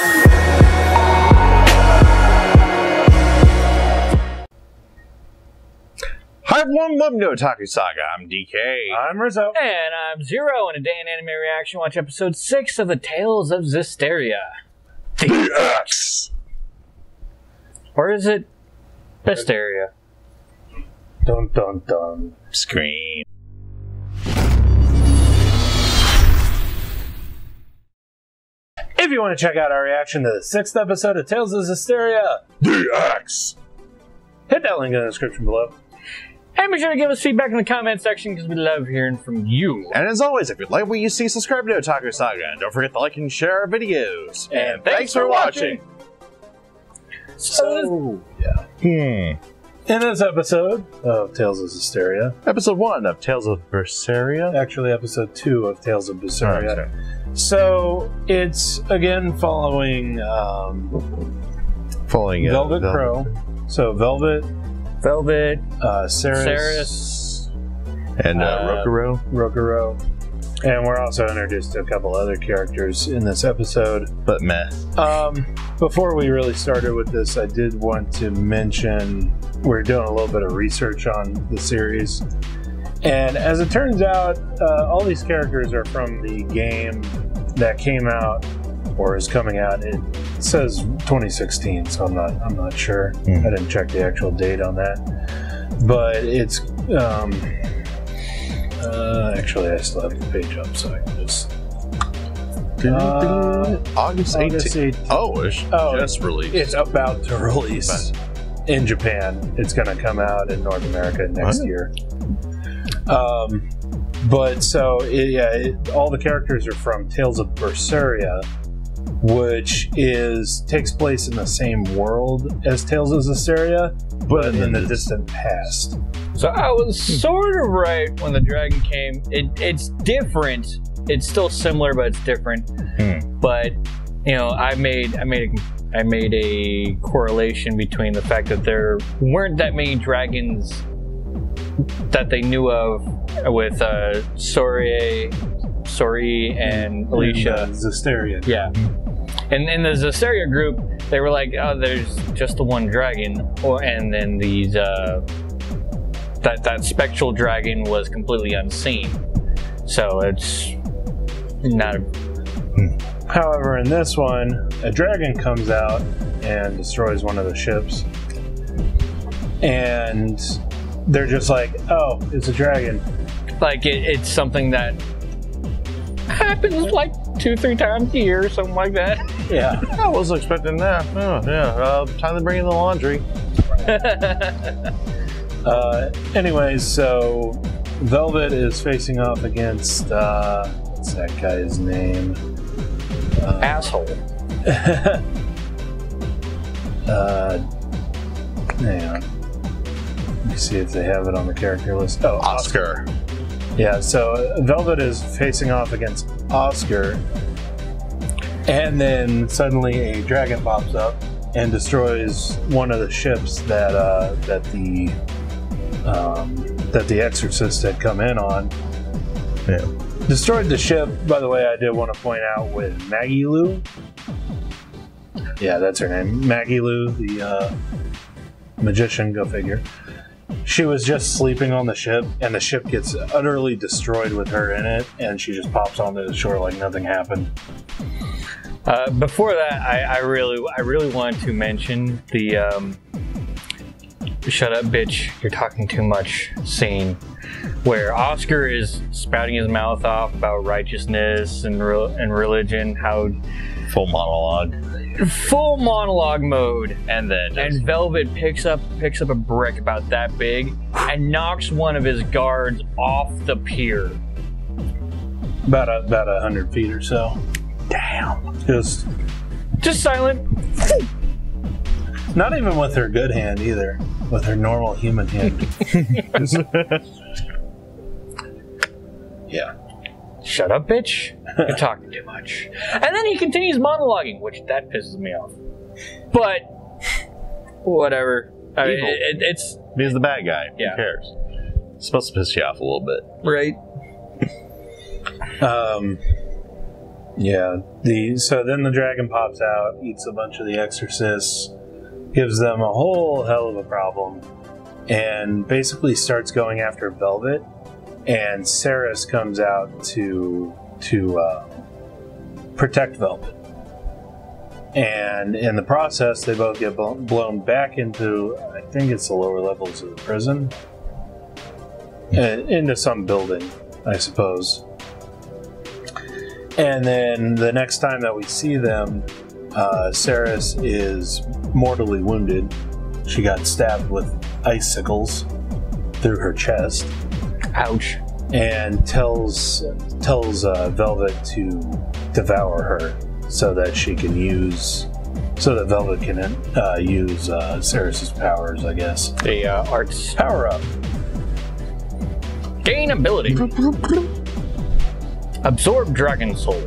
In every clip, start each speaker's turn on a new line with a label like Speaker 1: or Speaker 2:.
Speaker 1: Hi everyone, welcome to Otaku Saga. I'm DK.
Speaker 2: I'm Rizzo.
Speaker 3: And I'm Zero, and a day in anime reaction. Watch episode six of the Tales of Zestiria.
Speaker 1: DX.
Speaker 3: Or is it Besteria?
Speaker 2: Dun dun dun.
Speaker 1: Scream.
Speaker 2: If you want to check out our reaction to the sixth episode of Tales of Zestiria,
Speaker 1: DX.
Speaker 2: hit that link in the description below.
Speaker 3: And be sure to give us feedback in the comment section because we love hearing from you.
Speaker 1: And as always, if you like what you see, subscribe to Otaku Saga. And don't forget to like and share our videos.
Speaker 3: And thanks for watching.
Speaker 2: So, yeah.
Speaker 1: Hmm.
Speaker 2: In this episode of Tales of Zestiria,
Speaker 1: Episode 1 of Tales of Berseria.
Speaker 2: actually episode two of Tales of Berseria.
Speaker 1: Okay.
Speaker 2: So it's again following um,
Speaker 1: Following uh,
Speaker 2: Velvet
Speaker 1: Vel-
Speaker 2: Crow. So Velvet,
Speaker 3: Velvet,
Speaker 2: uh, Ceres,
Speaker 3: Ceres.
Speaker 1: And uh,
Speaker 3: Uh,
Speaker 1: Rokuro.
Speaker 2: Rokuro. And we're also introduced to a couple other characters in this episode.
Speaker 1: But meh.
Speaker 2: Um, before we really started with this, I did want to mention we're doing a little bit of research on the series. And as it turns out, uh, all these characters are from the game that came out or is coming out. It says 2016, so I'm not I'm not sure.
Speaker 1: Hmm.
Speaker 2: I didn't check the actual date on that. But it's um, uh, actually I still have the page up, so I can just Uh,
Speaker 1: August 18th.
Speaker 2: August 18th.
Speaker 1: Oh, it's
Speaker 2: Oh,
Speaker 1: just released.
Speaker 2: It's about to release in Japan. It's going to come out in North America next
Speaker 1: Wow.
Speaker 2: year. Um, but so it, yeah, it, all the characters are from Tales of Berseria, which is takes place in the same world as Tales of Zestiria, but in the distant past.
Speaker 3: So I was sort of right when the dragon came. It, it's different. It's still similar, but it's different.
Speaker 1: Hmm.
Speaker 3: But you know, I made I made a I made a correlation between the fact that there weren't that many dragons that they knew of with uh, Sorey, Sorey, and Alisha.
Speaker 2: And, uh.
Speaker 3: Yeah. And in the Zestiria group, they were like, oh, there's just the one dragon. Or, and then these, uh, that, that spectral dragon was completely unseen. So it's not a,
Speaker 2: However, in this one, a dragon comes out and destroys one of the ships. And they're just like, oh, it's a dragon.
Speaker 3: like, it, it's something that happens like two, three times a year, something like that.
Speaker 2: Yeah.
Speaker 1: I wasn't expecting that. Oh, yeah. Uh, time to bring in the laundry.
Speaker 2: Uh, anyways, so Velvet is facing off against, uh, what's that guy's name? Uh,
Speaker 3: Asshole.
Speaker 2: uh, hang on. Let me see if they have it on the character list. Oh,
Speaker 1: Oscar.
Speaker 2: Yeah, so uh, Velvet is facing off against Oscar, and then suddenly a dragon pops up and destroys one of the ships that uh, that the um, that the Exorcist had come in on.
Speaker 1: Yeah.
Speaker 2: Destroyed the ship. By the way, I did want to point out with Magilou. Yeah, that's her name, Magilou, the uh, magician. Go figure she was just sleeping on the ship and the ship gets utterly destroyed with her in it and she just pops onto the shore like nothing happened
Speaker 3: Uh, before that, I, I really, I really wanted to mention the um, "Shut up, bitch! You're talking too much" scene, where Oscar is spouting his mouth off about righteousness and re- and religion, how
Speaker 1: Full monologue.
Speaker 3: full monologue mode,
Speaker 1: And then just,
Speaker 3: and Velvet picks up picks up a brick about that big and knocks one of his guards off the pier.
Speaker 2: about a, about a hundred feet or so
Speaker 1: damn.
Speaker 2: just
Speaker 3: Just silent.
Speaker 2: not even with her good hand either with her normal human hand yeah
Speaker 3: Shut up, bitch. You're talking too much. And then he continues monologuing, which that pisses me off. But whatever. I mean,
Speaker 1: Evil.
Speaker 3: it, it's
Speaker 1: He's the bad guy.
Speaker 3: Yeah.
Speaker 1: Who cares? It's supposed to piss you off a little bit.
Speaker 3: right.
Speaker 2: um Yeah. The so then the dragon pops out, eats a bunch of the exorcists, gives them a whole hell of a problem, and basically starts going after Velvet. And Ceres comes out to to uh, protect Velvet. And in the process, they both get blown back into, I think it's the lower levels of the prison, uh, into some building, I suppose. And then the next time that we see them, uh, Ceres is mortally wounded. She got stabbed with icicles through her chest,
Speaker 3: Ouch.
Speaker 2: and tells tells uh, Velvet to devour her so that she can use so that Velvet can uh, use uh, Ceres's powers. I guess
Speaker 3: The uh, arts
Speaker 2: power up.
Speaker 3: gain ability. Absorb dragon soul.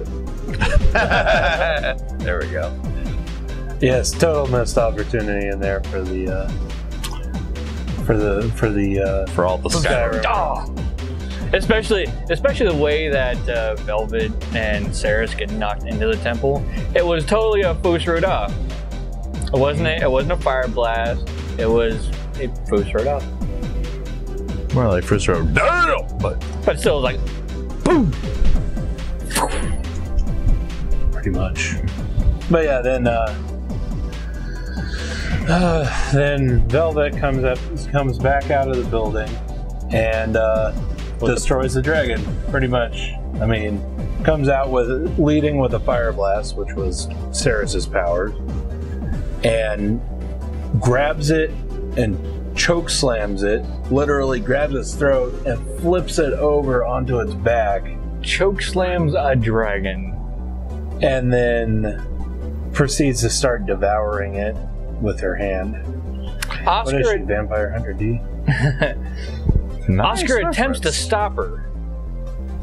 Speaker 1: there we go.
Speaker 2: Yes, total missed opportunity in there for the uh, for the for the uh,
Speaker 1: For all the
Speaker 2: Skyrim.
Speaker 3: Ah! Especially, especially the way that uh, Velvet and Ceres get knocked into the temple. It was totally a Fus Ro Dah. It wasn't. A, it wasn't a fire blast. It was a Fus Ro Dah.
Speaker 1: More like first row. Damn! But
Speaker 3: But still, it like, boom.
Speaker 2: Pretty much. But yeah, then uh, uh, then Velvet comes up, comes back out of the building, and uh, destroys the dragon. Pretty much. I mean, comes out with leading with a fire blast, which was Ceres's powers, and grabs it and choke slams it. Literally grabs its throat and flips it over onto its back
Speaker 3: Choke slams a dragon.
Speaker 2: And then proceeds to start devouring it with her hand. What is she,
Speaker 3: Oscar,
Speaker 2: Vampire Hunter D?
Speaker 1: nice
Speaker 3: Oscar attempts to stop her,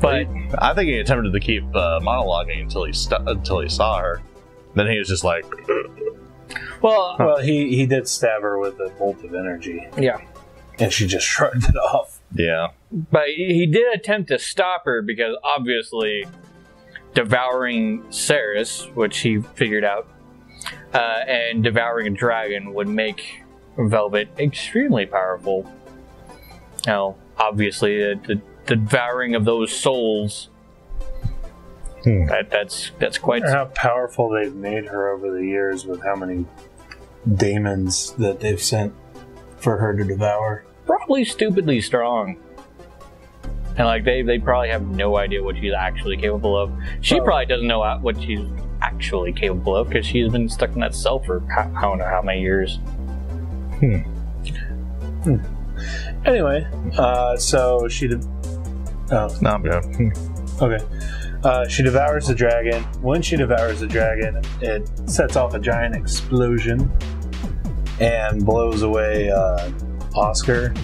Speaker 3: but
Speaker 1: I think he attempted to keep uh, monologuing until he st- until he saw her. Then he was just like,
Speaker 3: well,
Speaker 2: Well, he, he did stab her with a bolt of energy,
Speaker 3: yeah.
Speaker 2: and she just shrugged it off.
Speaker 1: yeah,
Speaker 3: But he did attempt to stop her because obviously devouring Ceres, which he figured out, uh, and devouring a dragon would make Velvet extremely powerful. Now, obviously, the, the, the devouring of those souls.
Speaker 1: Hmm.
Speaker 3: That, that's that's quite
Speaker 2: How powerful they've made her over the years with how many daemons that they've sent for her to devour.
Speaker 3: probably stupidly strong. And like they, they probably have no idea what she's actually capable of. She
Speaker 2: Well-
Speaker 3: probably doesn't know what she's actually capable of because she's been stuck in that cell for I don't know how many years. Hmm. hmm.
Speaker 2: Anyway, uh, so she. De- oh,
Speaker 1: no, I'm good. Hmm.
Speaker 2: Okay. Uh, she devours the dragon. When she devours the dragon, it sets off a giant explosion and blows away uh, Oscar.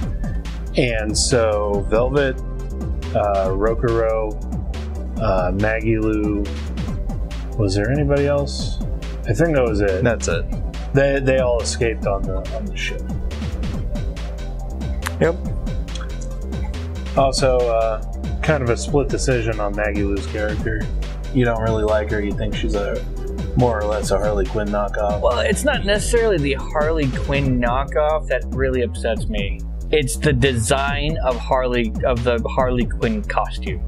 Speaker 2: And so Velvet, uh, Rokuro, uh, Magilou. Was there anybody else? I think that was it.
Speaker 1: That's it.
Speaker 2: They, they all escaped on the on the ship.
Speaker 3: Yep.
Speaker 2: Also, uh, kind of a split decision on Magilou's character. You don't really like her. You think she's a more or less a Harley Quinn knockoff.
Speaker 3: Well, it's not necessarily the Harley Quinn knockoff that really upsets me. It's the design of Harley of the Harley Quinn costume.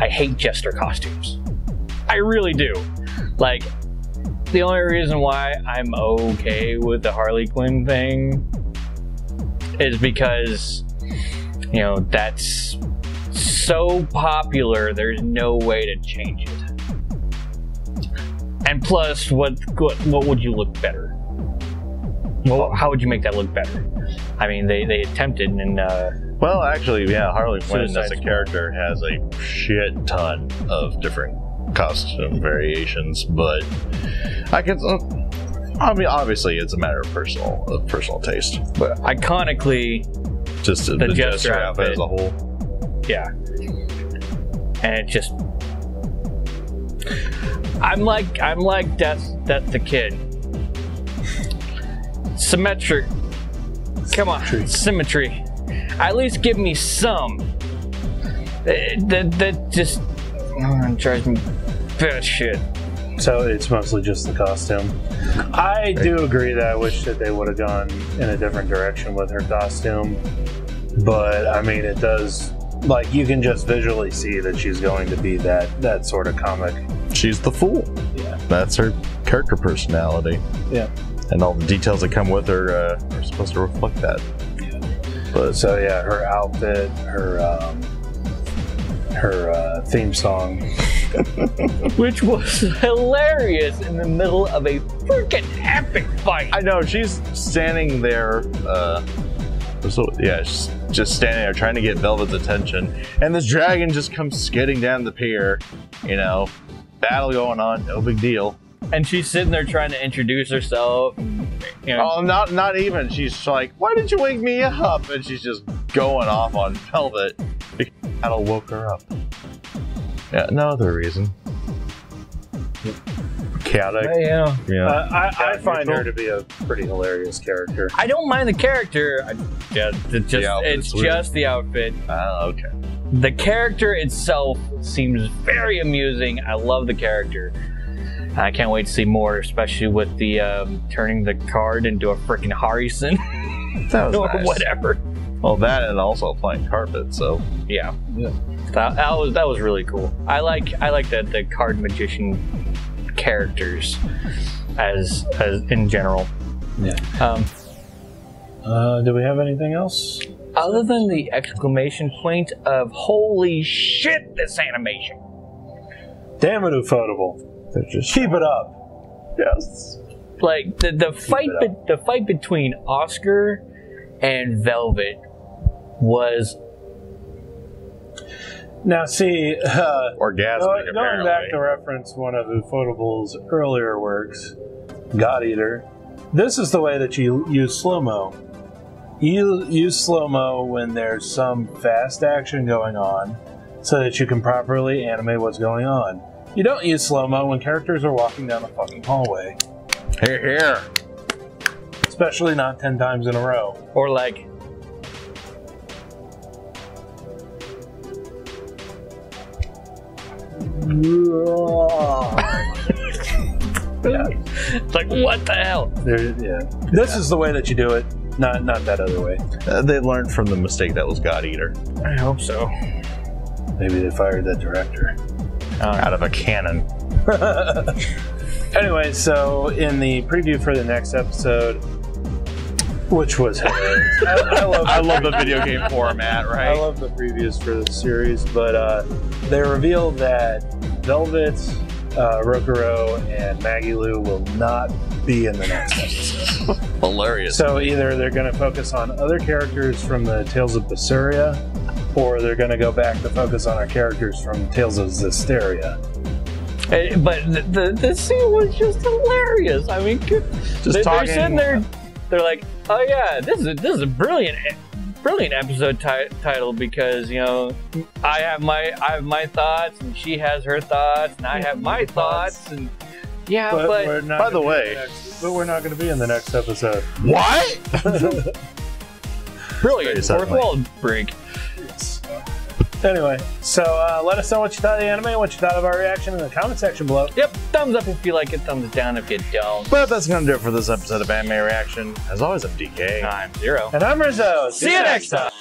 Speaker 3: I hate jester costumes. I really do. Like the only reason why I'm okay with the Harley Quinn thing is because you know that's so popular there's no way to change it. And plus what what, what would you look better? Well, how would you make that look better? I mean, they, they attempted and uh,
Speaker 1: Well, actually, yeah, Harley Quinn as a character has a shit ton of different costume variations, but I can. uh, I mean, obviously, it's a matter of personal of personal taste.
Speaker 3: but iconically,
Speaker 1: Just the,
Speaker 3: The
Speaker 1: the
Speaker 3: Jester
Speaker 1: gesture outfit as a whole.
Speaker 3: yeah. And it just I'm like I'm like Death Death the Kid. Symmetric. Come on,
Speaker 2: Symmetry.
Speaker 3: symmetry. At least give me some. Uh, That that just uh, drives me bad shit.
Speaker 2: So it's mostly just the costume. I do agree that I wish that they would have gone in a different direction with her costume. But I mean, it does like you can just visually see that she's going to be that that sort of comic.
Speaker 1: She's the fool.
Speaker 2: Yeah.
Speaker 1: That's her character personality.
Speaker 2: Yeah.
Speaker 1: And all the details that come with her uh, are supposed to reflect that. But
Speaker 2: So yeah, her outfit, her um, her uh, theme song.
Speaker 3: Which was hilarious in the middle of a freaking epic fight.
Speaker 1: I know she's standing there. Uh, so, yeah, she's just standing there trying to get Velvet's attention, and this dragon just comes skidding down the pier. You know, battle going on, no big deal.
Speaker 3: And she's sitting there trying to introduce herself. You know,
Speaker 1: Oh, not not even. She's like, "Why did you wake me up?" And she's just going off on Velvet. because Battle woke her up. Yeah, no other reason. Chaotic.
Speaker 3: yeah.
Speaker 1: Yeah.
Speaker 2: Uh, I, I find
Speaker 1: neutral.
Speaker 2: her to be a pretty hilarious character.
Speaker 3: I don't mind the character. I just, it's just,
Speaker 1: outfit's
Speaker 3: it's
Speaker 1: weird.
Speaker 3: just the outfit.
Speaker 1: Ah, okay.
Speaker 3: The character itself seems very amusing. I love the character. I can't wait to see more, especially with the um, turning the card into a freaking Harrison
Speaker 1: That
Speaker 3: or
Speaker 1: nice.
Speaker 3: whatever.
Speaker 1: Well, that and also playing carpet. So
Speaker 3: Yeah,
Speaker 2: Yeah.
Speaker 3: That, that was that was really cool. I like I like the the card magician characters as as in general.
Speaker 2: Yeah.
Speaker 3: Um,
Speaker 2: Uh, do we have anything else?
Speaker 3: other than the exclamation point of "Holy shit!" This animation.
Speaker 2: Damn it, Ufotable.
Speaker 1: They're just
Speaker 2: Keep it up.
Speaker 1: yes.
Speaker 3: like the the fight be, the fight between Oscar and Velvet was
Speaker 2: Now, see, uh,
Speaker 1: Orgasmic.
Speaker 2: going, going back
Speaker 1: apparently.
Speaker 2: to reference one of Ufotable's earlier works, God Eater, this is the way that you use slow mo. You use slow mo when there's some fast action going on so that you can properly animate what's going on. You don't use slow mo when characters are walking down a fucking hallway,
Speaker 1: Here, here.
Speaker 2: especially not 10 times in a row.
Speaker 3: or like it's like what the hell?
Speaker 2: There, yeah. This is the way that you do it, not not that other way.
Speaker 1: Uh, they learned from the mistake that was God Eater
Speaker 3: I hope so.
Speaker 2: Maybe they fired that director.
Speaker 1: Out of a cannon.
Speaker 2: anyway, so in the preview for the next episode, which was hilarious. I, I love
Speaker 1: I love the video game format, right?
Speaker 2: I love the previews for the series, but uh, they revealed that Velvet, uh, Rokuro, and Magilou will not be in the next episode.
Speaker 1: Hilarious.
Speaker 2: So either they're going to focus on other characters from the Tales of Berseria, or they're going to go back to focus on our characters from Tales of Zestiria.
Speaker 3: Eh, But the, the, the scene was just hilarious. I mean, good- they, they're sitting there, they're like, "Oh yeah, this is a, this is a brilliant, e- brilliant episode title because you know I have my I have my thoughts and she has her thoughts and I have my thoughts and yeah, but,
Speaker 2: we're not
Speaker 1: by the way-
Speaker 2: in next- but we're not going to be in the next episode.
Speaker 1: what?
Speaker 3: brilliant fourth wall break.
Speaker 2: Anyway, so uh, let us know what you thought of the anime, what you thought of our reaction in the comment section below.
Speaker 3: Yep, thumbs up if you like it, thumbs down if you don't.
Speaker 1: But that's gonna do it for this episode of Anime Reaction. As always, I'm DK.
Speaker 3: I'm zero.
Speaker 2: And I'm Rizzo.
Speaker 3: See you next time.